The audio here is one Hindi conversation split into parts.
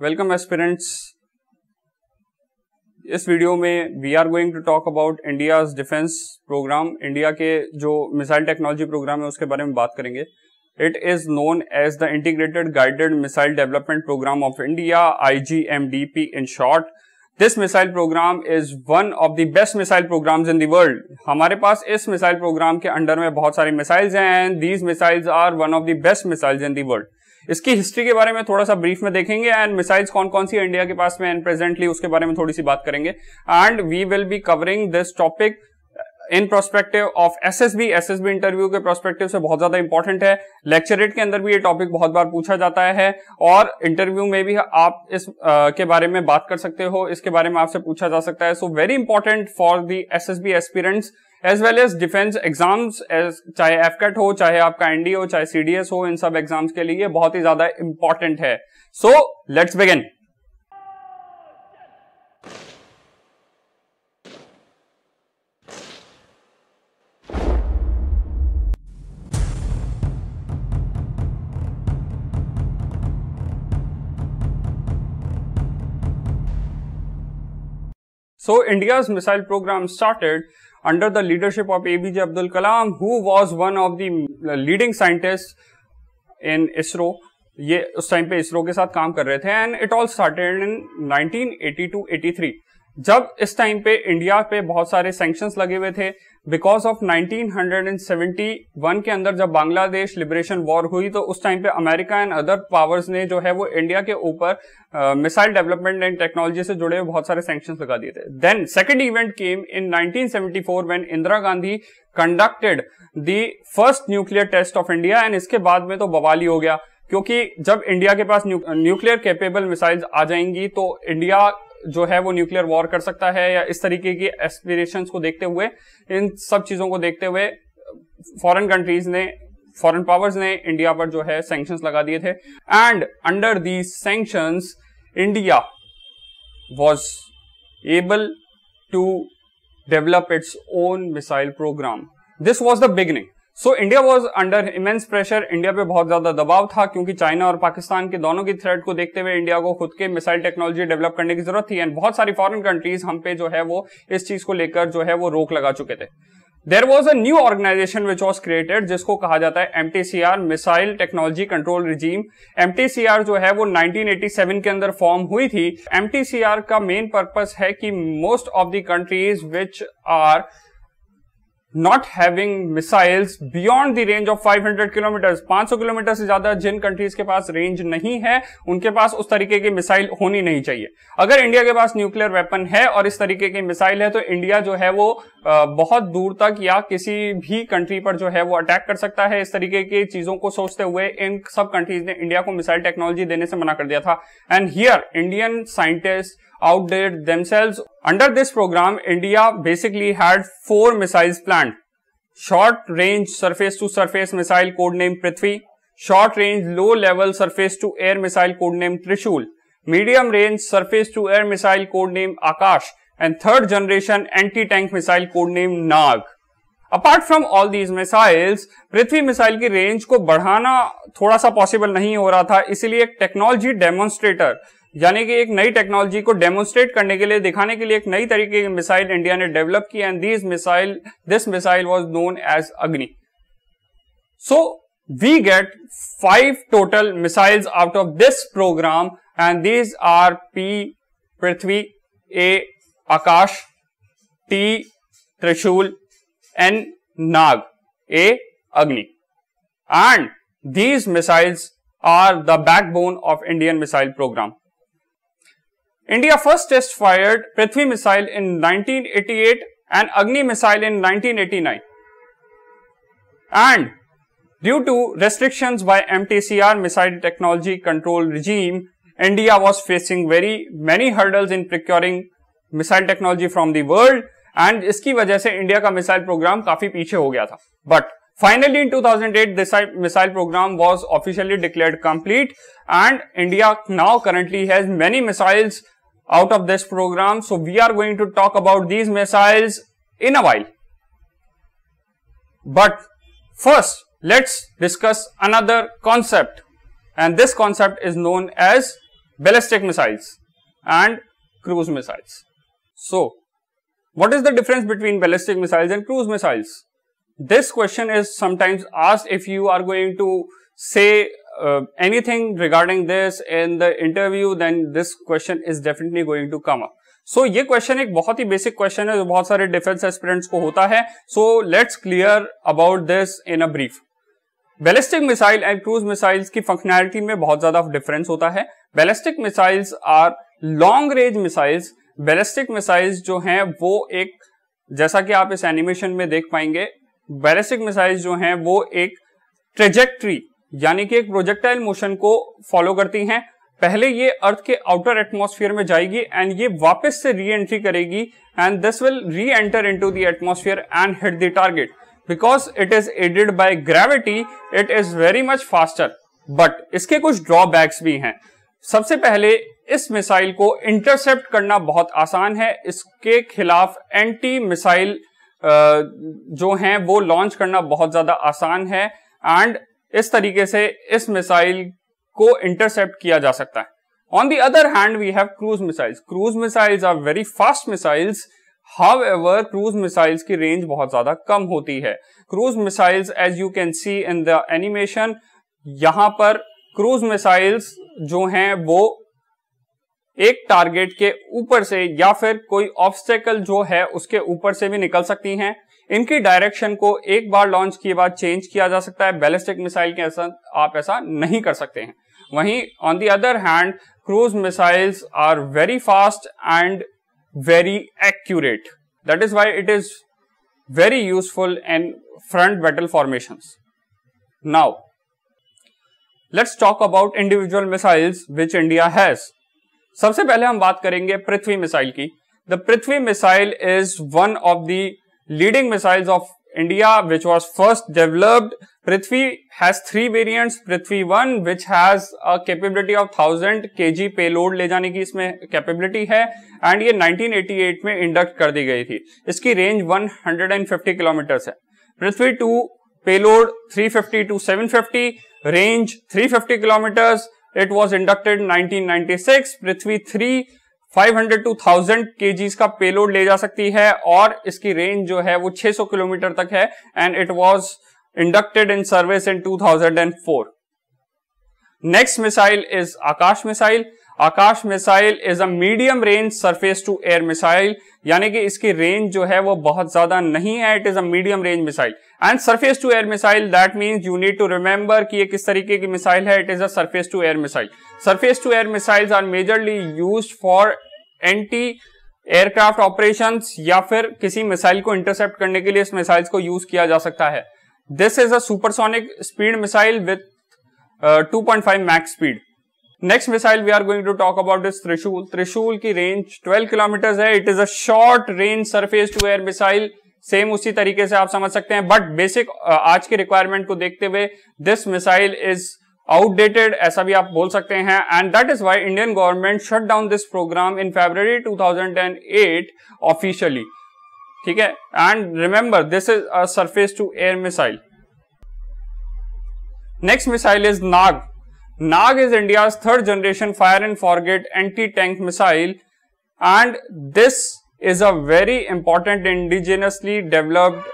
वेलकम एस्पिरेंट्स इस वीडियो में we are going to talk about India defence programme India के जो मिसाइल टेक्नोलॉजी प्रोग्राम है, उसके बारे में बात करेंगे। It is known as the integrated guided missile development programme of India I G M D P in short this missile programme is one of the best missile programmes in the world हमारे पास इस मिसाइल प्रोग्राम के अंडर में बहुत सारी मिसाइल्स हैं and these missiles are one of the best missiles in the world इसकी हिस्ट्री के बारे में थोड़ा सा ब्रीफ में देखेंगे एंड मिसाइल्स कौन कौन सी इंडिया के पास में एंड प्रेजेंटली उसके बारे में थोड़ी सी बात करेंगे। And we will be covering this topic in prospective of SSB SSB interview के प्रोस्पेक्टिव से बहुत ज़्यादा इंपॉर्टेंट है। लेक्चरेट के अंदर भी ये टॉपिक बहुत बार पूछा जाता है और इंटरव्यू में भी आप इस आ, के बारे में बात कर सकते हो। इसके बारे में आपसे पूछा जा सकता है। So very important for the S S B aspirants as well as defence exams चाहे एफकेट हो, चाहे आपका एनडी हो, चाहे सीडीएस हो, इन सब एग्ज़ाम्स के लिए बहुत ही ज़्यादा इंपॉर्टेंट है। So let's begin So India's missile program started under the leadership of ABJ Abdul Kalam, who was one of the leading scientists in ISRO. ये उस टाइम पे इसरो के साथ काम कर रहे थे and it all started in 1982-83 जब इस टाइम पे इंडिया पे बहुत सारे सैंक्शंस लगे हुए थे बिकॉज़ ऑफ़ 1971 के अंदर जब बांग्लादेश लिबरेशन वॉर हुई तो उस टाइम पे अमेरिका एंड अदर पावर्स ने जो है वो इंडिया के ऊपर मिसाइल डेवलपमेंट एंड टेक्नोलॉजी से जुड़े बहुत सारे सैंक्शंस लगा दिए थे। Then second event came in 1974 when Indira Gandhi conducted the first nuclear test of India and इसके बाद में तो बवाली हो गया, क्योंकि जब इंडिया के पास न्यूक्लियर कैपेबल मिसाइल्स आ जाएँगी तो इंडिया जो है वो न्यूक्लियर वॉर कर सकता है या इस तरीके की एस्पिरेशन को देखते हुए, इन सब चीज़ों को देखते हुए फॉरेन कंट्रीज़ ने फॉरेन पावर्स ने इंडिया पर जो है सैंक्शंस लगा दिए थे। And under the sanctions India was able to develop its own missile programme this was the beginning so India was under immense pressure India पे बहुत ज़्यादा दबाव था क्योंकि चाइना और पाकिस्तान के दोनों की थ्रेट को देखते हुए इंडिया को खुद के मिसाइल टेक्नोलॉजी डेवलप करने की ज़रूरत थी एंड बहुत सारी फॉरेन कंट्रीज़ हम पे जो है वो इस चीज़ को लेकर जो है वो रोक लगा चुके थे। There was a new organisation which was created जिसको कहा जाता है MTCR missile technology control regime MTCR जो है वो 1987 के अंदर फॉर्म हुई थी। एमटीसीआर का मेन पर्पस है कि most of the countries which are not having missiles beyond the range of 500 kilometre 500 kilometre से ज़्यादा जिन कंट्रीज़ के पास रेंज नहीं है, उनके पास उस तरीके की मिसाइल होनी नहीं चाहिए। अगर इंडिया के पास न्यूक्लियर वेपन है और इस तरीके की मिसाइल है तो इंडिया जो है वो बहुत दूर तक या किसी भी कंट्री पर जो है वो अटैक कर सकता है। इस तरीके की चीज़ों को सोचते हुए इन सब कंट्रीज़ ने इंडिया को मिसाइल टेक्नोलॉजी देने से मना कर दिया था। And here Indian scientist outdid themselves. Under this programme India basically had four missiles plan short range surface to surface missile code name Prithvi short range low level surface to air missile code name Trishul medium range surface to air missile code name Akash and third generation anti tank missile code name Nag apart from all these missiles Prithvi missile की रेंज को बढ़ाना थोड़ा सा पॉसिबल नहीं हो रहा था, इसलिए एक टेक्नोलॉजी डेमोन्स्ट्रेटर यानी कि एक नई टेक्नोलॉजी को डेमोन्स्ट्रेट करने के लिए, दिखाने के लिए एक नई तरीके की मिसाइल इंडिया ने डेवलप की and this missile this missile was known as Agni so we get five total missiles out of this programme and these are P Prithvi A Akash T Trishul N Nag A Agni and these missiles are the backbone of Indian missile program. India first test fired Prithvi missile in 1988 and Agni missile in 1989. And due to restrictions by MTCR missile technology control regime, India was facing very many hurdles in procuring missile technology from the world and इसकी वजह से इंडिया का मिसाइल प्रोग्राम काफी पीछे हो गया था but Finally, in 2008, this missile program was officially declared complete and India now currently has many missiles out of this program. So we are going to talk about these missiles in a while. But first, let's discuss another concept and this concept is known as ballistic missiles and cruise missiles. So, what is the difference between ballistic missiles and cruise missiles? This question is sometimes asked if you are going to say uh, anything regarding this in the interview, then this question is definitely going to come up. So so, ये क्वेश्चन एक बहुत ही बेसिक क्वेश्चन है जो बहुत सारे डिफेंस एस्पिरेंट्स को होता है। So let's clear about this in a brief ballistic missile and cruise missiles की फंक्शनैलिटी में बहुत ज़्यादा डिफरेंस होता है। Ballistic missiles are long range missiles ballistic missiles जो हैं वो एक जैसा कि आप इस एनिमेशन में देख पाएँगे बैलिस्टिक मिसाइल्स जो हैं, वो एक ट्रेजेक्ट्री यानी कि एक प्रोजेक्टाइल मोशन को फॉलो करती हैं। पहले ये अर्थ के आउटर एटमोस्फियर में जाएगी एंड ये वापस से री एंट्री करेगी and this will re enter into the and hit the target because it is aided by gravity it is very much faster but इसके कुछ ड्रॉबैक्स भी हैं। सबसे पहले इस मिसाइल को इंटरसेप्ट करना बहुत आसान है। इसके खिलाफ एंटी मिसाइल जो हैं, वो लॉन्च करना बहुत ज़्यादा आसान है एंड इस तरीके से इस मिसाइल को इंटरसेप्ट किया जा सकता है। On the other hand we have cruise missiles cruise missiles are very fast missiles however cruise missiles की रेंज बहुत ज़्यादा कम होती है। Cruise missiles as you can see in the animation यहाँ पर क्रूज मिसाइल्स जो हैं, वो एक टारगेट के ऊपर से या फिर कोई ऑब्स्टेकल जो है उसके ऊपर से भी निकल सकती हैं। इनकी डायरेक्शन को एक बार लॉन्च किए बाद चेंज किया जा सकता है। बैलिस्टिक मिसाइल के ऐसा, आप ऐसा नहीं कर सकते हैं। वहीं on the other hand cruise missiles are very fast and very accurate that is why it is very useful in front battle formation now let's talk about individual missiles which India has सबसे पहले हम बात करेंगे पृथ्वी मिसाइल की। The Prithvi missile is one of the leading missiles of India which was first developed Prithvi has three variant Prithvi one which has capability of thousand K G payload ले जाने की इसमें कैपेबिलिटी है एंड ये 1988 में इंडक्ट कर दी गई थी। इसकी रेंज 150 किलोमीटर है। Prithvi two payload 350 to 750 range 350 fifty kilometres it inducted nineteen ninety 1996 Prithvi 3 500 to 1000 KGs का पेलोड ले जा सकती है और इसकी रेंज जो है वो 600 किलोमीटर तक है and it was inducted in service in 2004 next missile is Akash missile Akash missile is a medium range surface to air missile यानी कि इसकी रेंज जो है वो बहुत ज़्यादा नहीं है it is a medium range missile and surface to air missile that means you need to remember कि ये किस तरीके की मिसाइल है it is a surface to air missile surface to air missiles are majorly use for anti aircraft operation या फिर किसी मिसाइल को इंटरसेप्ट करने के लिए इस मिसाइल को यूज़ किया जा सकता है. This is a supersonic speed missile with 2.5 Machs speed next missile we are going to talk about this Trishul Trishul की रेंज 12 किलोमीटर है. It is a short range surface to air missile same उसी तरीके से आप समझ सकते हैं. बट बेसिक uh, आज के रिक्वायरमेंट को देखते हुए दिस मिसाइल इज़ आउटडेटेड ऐसा भी आप बोल सकते हैं. And that is why Indian government shut down this programme in February 2008 officially ठीक है? And remember this is a surface to air missile next missile is Nag Nag is India's third generation fire and forget anti-tank missile and this is a very important indigenously developed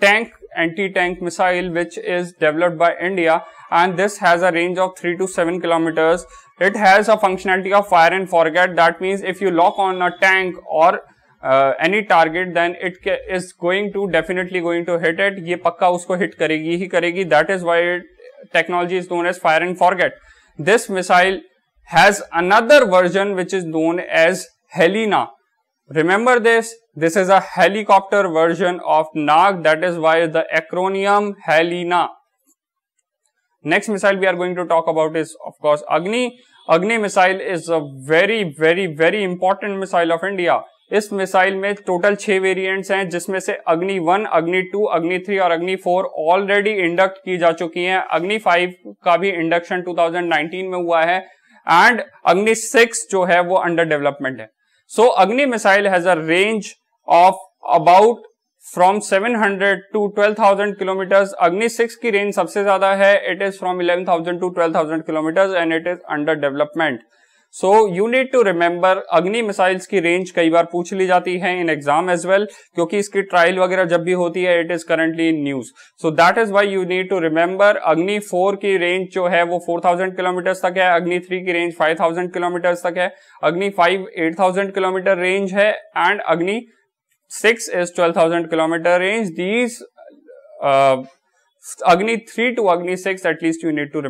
tank anti-tank missile which is developed by India and this has a range of 3 to 7 kilometers. It has a functionality of fire and forget that means if you lock on a tank or uh, any target then it is going to definitely going to hit it ये पक्का उसको hit करेगी ही करेगी that is why it technology is known as fire and forget. This missile has another version which is known as Helena. Remember this, this is a helicopter version of Nag that is why the acronym Helena. Next missile we are going to talk about is of course Agni. Agni missile is a very very very important missile of India. इस मिसाइल में टोटल छह वेरिएंट्स हैं जिसमें से अग्नि वन अग्नि टू अग्नि थ्री और अग्नि फोर ऑलरेडी इंडक्ट की जा चुकी हैं। अग्नि फाइव का भी इंडक्शन 2019 में हुआ है एंड अग्नि सिक्स जो है वो अंडर डेवलपमेंट है। So Agni missile has a range of about from 700 to 12,000 kilometres Agni six की रेंज सबसे ज़्यादा है it is from 11,000 to 12,000 kilometres and it is under development so you need to remember Agni missiles की रेंज कई बार पूछ ली जाती है इन एग्ज़ाम एज वेल क्योंकि इसकी ट्रायल वगैरह जब भी होती है it is currently in news so that is why you need to remember Agni four की रेंज जो है, वो फोर थाउज़ेंड किलोमीटर्स तक है अग्नि थ्री की रेंज फाइव थाउज़ेंड किलोमीटर्स तक है Agni five eight thousand kilometre range है and Agni six is twelve thousand kilometre range these Agni 3 to Agni 6 at least you need to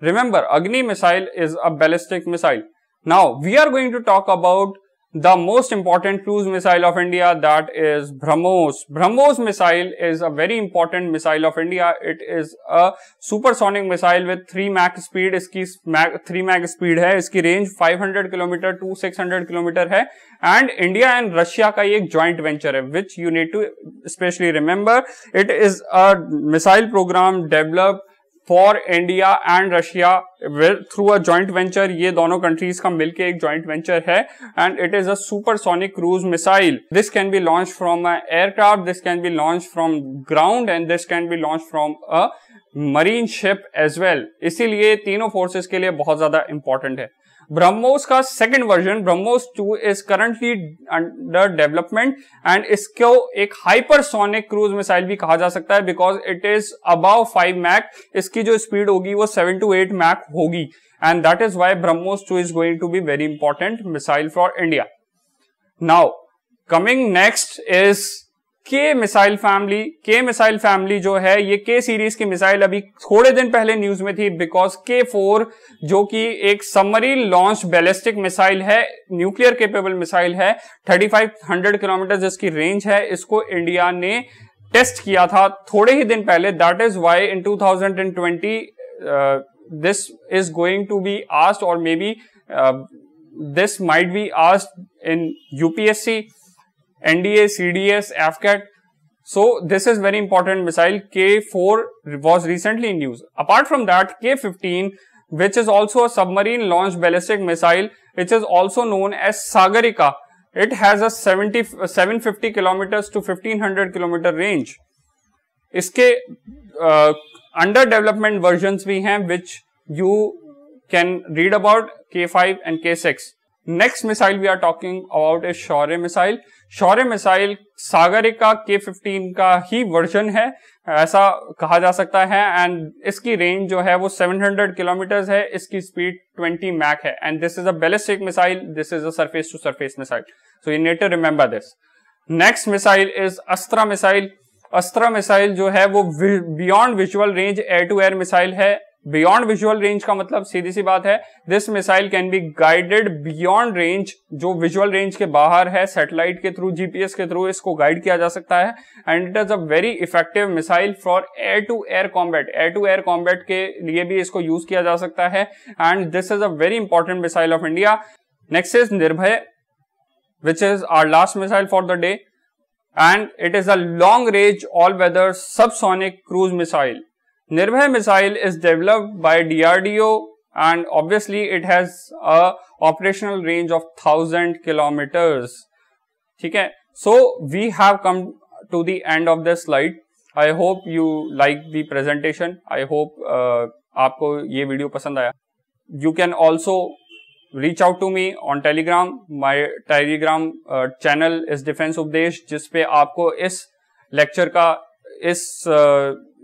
remember. Remember, Agni missile is a ballistic missile. Now, we are going to talk about the most important cruise missile of India that is BrahMos. BrahMos missile is a very important missile of India. It is a supersonic missile with 3 Mach speed. इसकी 3 Mach speed है इसकी range 500 km to 600 km है and India and Russia का ये एक joint venture है which you need to especially remember. It is a missile program developed for India and Russia through a joint venture ये दोनों कंट्रीज़ का मिलकर एक ज्वाइंट वेंचर है and it is a supersonic cruise missile this can be launch from a aircraft this can be launch from ground and this can be launch from a marine ship as well इसीलिए तीनों फोर्सेस के लिए बहुत ज़्यादा इंपॉर्टेंट है। ब्रह्मोस का second version BrahMos two is currently under development and इसको एक हाइपरसोनिक क्रूज मिसाइल भी कहा जा सकता है because it is above five Mach इसकी जो स्पीड होगी वो सेवन टू एट मैक होगी and that is why BrahMos two is going to be very important missile for India now coming next is K missile family, K missile family जो है, ये के सीरीज़ की मिसाइल अभी थोड़े दिन पहले न्यूज़ में थी बिकॉज़ के फोर जो कि एक सबमरीन लॉन्च बैलिस्टिक मिसाइल है न्यूक्लियर केपेबल मिसाइल है 3500 किलोमीटर जिसकी रेंज है, इसको इंडिया ने टेस्ट किया था थोड़े ही दिन पहले that is why in 2020 this is going to be asked और may be this might be asked in UPSC NDA, CDS, AFCAT. So this is very important missile. K4 was recently in news. Apart from that, K15, which is also a submarine launched ballistic missile, which is also known as Sagarika. It has a 70, 750 kilometers to 1500 kilometer range. इसके अंडर डेवलपमेंट वर्जन भी हैं which you can read about K5 and K6. Next missile we are talking about is Shaurya missile Shaurya missile Sagarika K fifteen का ही वर्जन है ऐसा कहा जा सकता है एंड इसकी रेंज जो है वो 700 किलोमीटर है, इसकी स्पीड 20 मैक है and this is a ballistic missile this is a surface to surface missile so you need to remember this next missile is Astra missile Astra missile जो है वो beyond visual range air to air missile है बियॉन्ड विजुअल रेंज का मतलब सीधी सी बात है this missile can be guided beyond range जो विजुअल रेंज के बाहर है सैटेलाइट के थ्रू जीपीएस के थ्रू इसको गाइड किया जा सकता है। And it is a very effective missile for air to air combat air to air combat के लिए भी इसको यूज़ किया जा सकता है। And this is a very important missile of India next is Nirbhay which is our last missile for the day and it is a long range all weather subsonic cruise missile Nirbhay missile is developed by DRDO and obviously it has a operational range of thousand kilometres ठीक है? So we have come to the end of this slide I hope you like the presentation I hope आपको ये वीडियो पसंद आया। You can also reach out to me on Telegram my Telegram channel is defence Updesh जिसपे आपको इस लेक्चर का, इस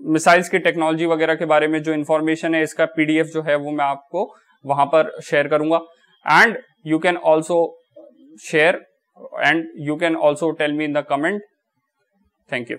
मिसाइल्स की टेक्नोलॉजी वगैरह के बारे में जो इन्फॉर्मेशन है, इसका पीडीएफ जो है, वो मैं आपको वहाँ पर शेयर करूँगा। And you can also share and you can also tell me in the comment thank you